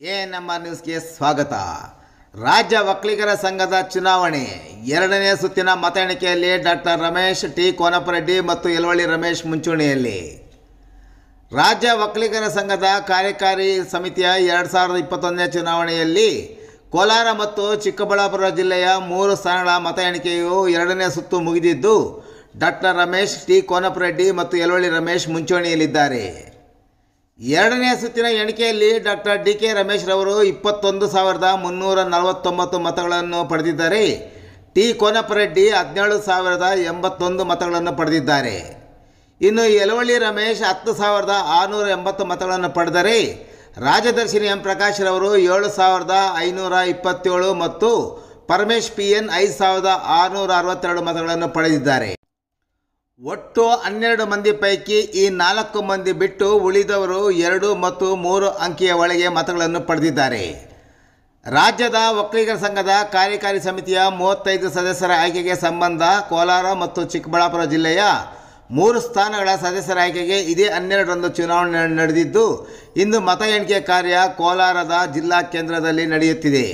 A ನ್ಯೂಸ್ಗೆ ಸ್ವಾಗತ. ರಾಜ್ಯ ಒಕ್ಕಲಿಗರ ಸಂಘದ ಚುನಾವಣೆ. ಎರಡನೇ ಸುತ್ತಿನ ಮತ ಎಣಿಕೆಯಲ್ಲಿ ಡಾಕ್ಟರ್ ರಮೇಶ್ ಟಿ. ಕೋನಪರೆಡ್ಡಿ ಮತ್ತು ಯಲವಳ್ಳಿ ರಮೇಶ್ ಮುಂಚೂಣಿಯಲ್ಲಿ. ರಾಜ್ಯ ಒಕ್ಕಲಿಗರ ಸಂಘದ ಕಾರ್ಯಕಾರಿ ಸಮಿತಿಯ ಎರಡು ಸಾವಿರದ ಇಪ್ಪತ್ತೊಂದನೇ ಚುನಾವಣೆಯಲ್ಲಿ ಕೋಲಾರ ಮತ್ತು ಚಿಕ್ಕಬಳ್ಳಾಪುರ ಜಿಲ್ಲೆಯ ಮೂರು ಸ್ಥಾನಗಳ ಮತ ಎಣಿಕೆಯು ಎರಡನೇ ಸುತ್ತು ಮುಗಿದಿದ್ದು, ಡಾಕ್ಟರ್ ರಮೇಶ್ ಟಿ. ಕೋನಪರೆಡ್ಡಿ ಮತ್ತು ಯಲವಳ್ಳಿ ರಮೇಶ್ ಮುಂಚೂಣಿಯಲ್ಲಿದ್ದಾರೆ. ಎರಡನೇ ಸುತ್ತಿನ ಎಣಿಕೆಯಲ್ಲಿ ಡಾಕ್ಟರ್ ಡಿ ಕೆ ರಮೇಶ್ ರವರು ಇಪ್ಪತ್ತೊಂದು ಸಾವಿರದ ಮುನ್ನೂರ ನಲವತ್ತೊಂಬತ್ತು ಮತಗಳನ್ನು ಪಡೆದಿದ್ದಾರೆ. ಟಿ ಕೋನಪ್ಪರೆಡ್ಡಿ ಹದಿನೇಳು ಸಾವಿರದ ಎಂಬತ್ತೊಂದು ಮತಗಳನ್ನು ಪಡೆದಿದ್ದಾರೆ. ಇನ್ನು ಯಲವಳ್ಳಿ ರಮೇಶ್ ಹತ್ತು ಸಾವಿರದ ಆರುನೂರ ಎಂಬತ್ತು ಮತಗಳನ್ನು ಪಡೆದರೆ, ರಾಜದರ್ಶಿನಿ ಎಂ ಪ್ರಕಾಶ್ ರವರು ಏಳು ಸಾವಿರದ ಐನೂರ ಇಪ್ಪತ್ತೇಳು ಮತ್ತು ಪರಮೇಶ್ ಪಿ ಎನ್ ಐದು ಸಾವಿರದ ಆರುನೂರ ಅರವತ್ತೆರಡು ಮತಗಳನ್ನು ಪಡೆದಿದ್ದಾರೆ. ಒಟ್ಟು ಹನ್ನೆರಡು ಮಂದಿ ಪೈಕಿ ಈ ನಾಲ್ಕು ಮಂದಿ ಬಿಟ್ಟು ಉಳಿದವರು ಎರಡು ಮತ್ತು ಮೂರು ಅಂಕಿಯ ಒಳಗೆ ಮತಗಳನ್ನು ಪಡೆದಿದ್ದಾರೆ. ರಾಜ್ಯದ ಒಕ್ಕಲಿಗರ ಸಂಘದ ಕಾರ್ಯಕಾರಿ ಸಮಿತಿಯ ಮೂವತ್ತೈದು ಸದಸ್ಯರ ಆಯ್ಕೆಗೆ ಸಂಬಂಧ ಕೋಲಾರ ಮತ್ತು ಚಿಕ್ಕಬಳ್ಳಾಪುರ ಜಿಲ್ಲೆಯ ಮೂರು ಸ್ಥಾನಗಳ ಸದಸ್ಯರ ಆಯ್ಕೆಗೆ ಇದೇ ಹನ್ನೆರಡರಂದು ಚುನಾವಣೆ ನಡೆದಿದ್ದು, ಇಂದು ಮತ ಎಣಿಕೆ ಕಾರ್ಯ ಕೋಲಾರದ ಜಿಲ್ಲಾ ಕೇಂದ್ರದಲ್ಲಿ ನಡೆಯುತ್ತಿದೆ.